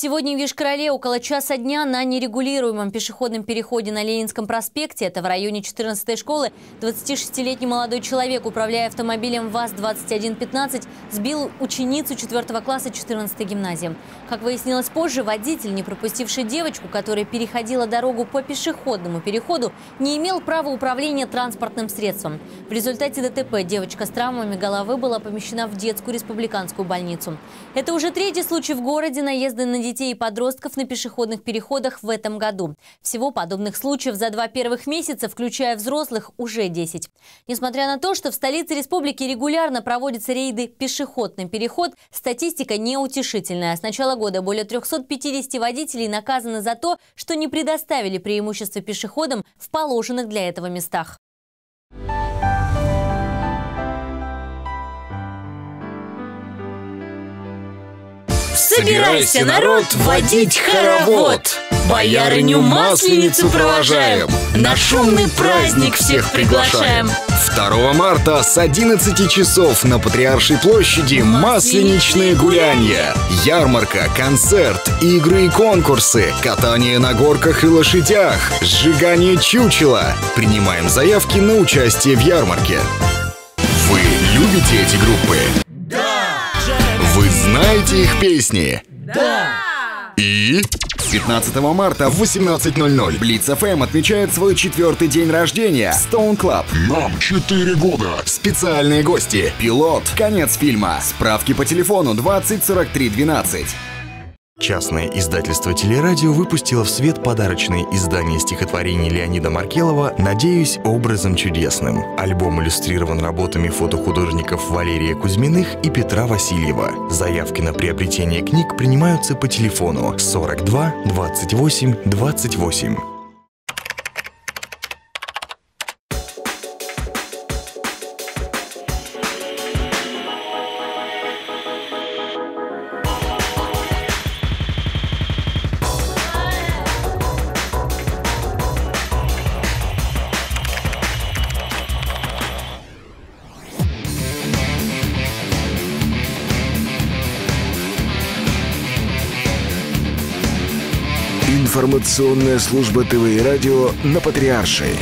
Сегодня в Вишкороле около часа дня на нерегулируемом пешеходном переходе на Ленинском проспекте, это в районе 14-й школы, 26-летний молодой человек, управляя автомобилем ВАЗ-2115, сбил ученицу 4 класса 14-й гимназии. Как выяснилось позже, водитель, не пропустивший девочку, которая переходила дорогу по пешеходному переходу, не имел права управления транспортным средством. В результате ДТП девочка с травмами головы была помещена в детскую республиканскую больницу. Это уже третий случай в городе наезда на детей и подростков на пешеходных переходах в этом году. Всего подобных случаев за два первых месяца, включая взрослых, уже 10. Несмотря на то, что в столице республики регулярно проводятся рейды «Пешеходный переход», статистика неутешительная. С начала года более 350 водителей наказаны за то, что не предоставили преимущество пешеходам в положенных для этого местах. Собирайся, народ, водить хоровод! Боярыню Масленицу провожаем! На шумный праздник всех приглашаем! 2 марта с 11 часов на Патриаршей площади масленичные гулянья. Ярмарка, концерт, игры и конкурсы, катание на горках и лошадях, сжигание чучела. Принимаем заявки на участие в ярмарке. Вы любите эти группы? Вы знаете их песни? Да! И? 15 марта в 18.00 Блиц FM отмечает свой четвертый день рождения. Stone Club. Нам 4 года. Специальные гости. Пилот. Конец фильма. Справки по телефону 20 43 12. Частное издательство «Телерадио» выпустило в свет подарочное издание стихотворений Леонида Маркелова «Надеюсь, образом чудесным». Альбом иллюстрирован работами фотохудожников Валерия Кузьминых и Петра Васильева. Заявки на приобретение книг принимаются по телефону 42 28 28. Информационная служба ТВ и радио на Патриаршей.